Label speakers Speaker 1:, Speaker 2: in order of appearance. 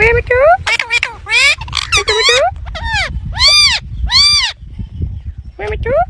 Speaker 1: mấy chú. Mấy chú. Mấy chú. Mấy chú.